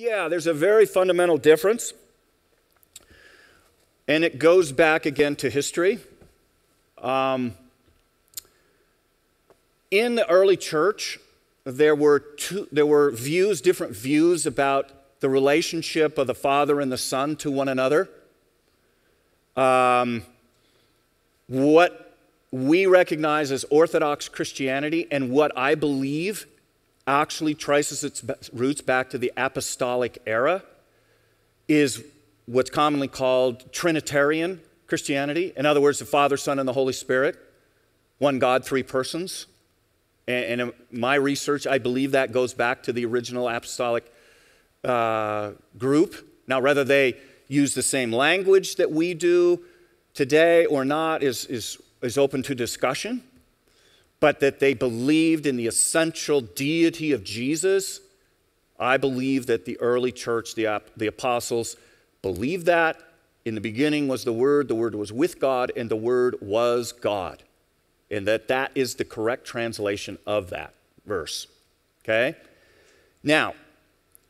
Yeah, there's a very fundamental difference. And it goes back again to history. Um, in the early church, there were, two, there were views, different views about the relationship of the Father and the Son to one another. Um, what we recognize as Orthodox Christianity and what I believe actually traces its roots back to the apostolic era is what's commonly called Trinitarian Christianity. In other words, the Father, Son, and the Holy Spirit, one God, three persons. And, in my research, I believe that goes back to the original apostolic uh, group. Now, whether they use the same language that we do today or not is, is, is open to discussion but that they believed in the essential deity of Jesus. I believe that the early church, the, the apostles, believed that. In the beginning was the Word, the Word was with God, and the Word was God. And that that is the correct translation of that verse. Okay? Now,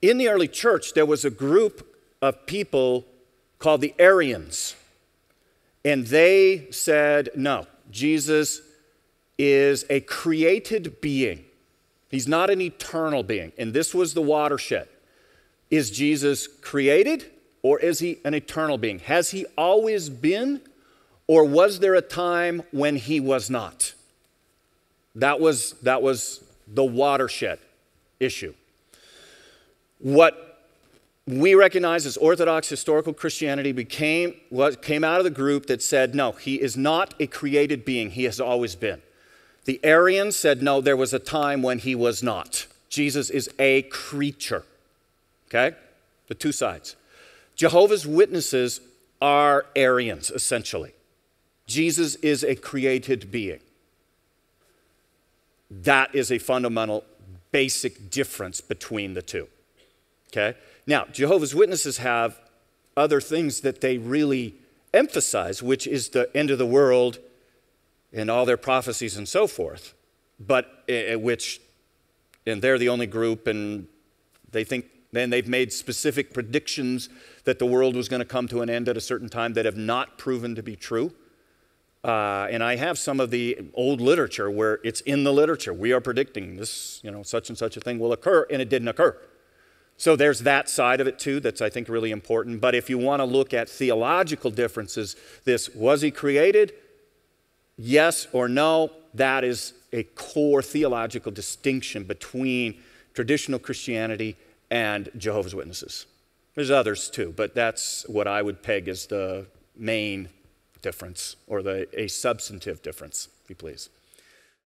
in the early church, there was a group of people called the Arians. And they said, no, Jesus is a created being. He's not an eternal being. And this was the watershed. Is Jesus created or is he an eternal being? Has he always been or was there a time when he was not? That was, that was the watershed issue. What we recognize as Orthodox historical Christianity became what came out of the group that said, no, he is not a created being, he has always been. The Arians said, no, there was a time when he was not. Jesus is a creature. Okay? The two sides. Jehovah's Witnesses are Arians, essentially. Jesus is a created being. That is a fundamental, basic difference between the two. Okay? Now, Jehovah's Witnesses have other things that they really emphasize, which is the end of the world in all their prophecies and so forth, but uh, which, and they're the only group, and they think, then they've made specific predictions that the world was going to come to an end at a certain time that have not proven to be true. Uh, and I have some of the old literature where it's in the literature. We are predicting this, you know, such and such a thing will occur, and it didn't occur. So there's that side of it too that's, I think, really important. But if you want to look at theological differences, this was he created? Yes or no, that is a core theological distinction between traditional Christianity and Jehovah's Witnesses. There's others too, but that's what I would peg as the main difference or the, a substantive difference, if you please.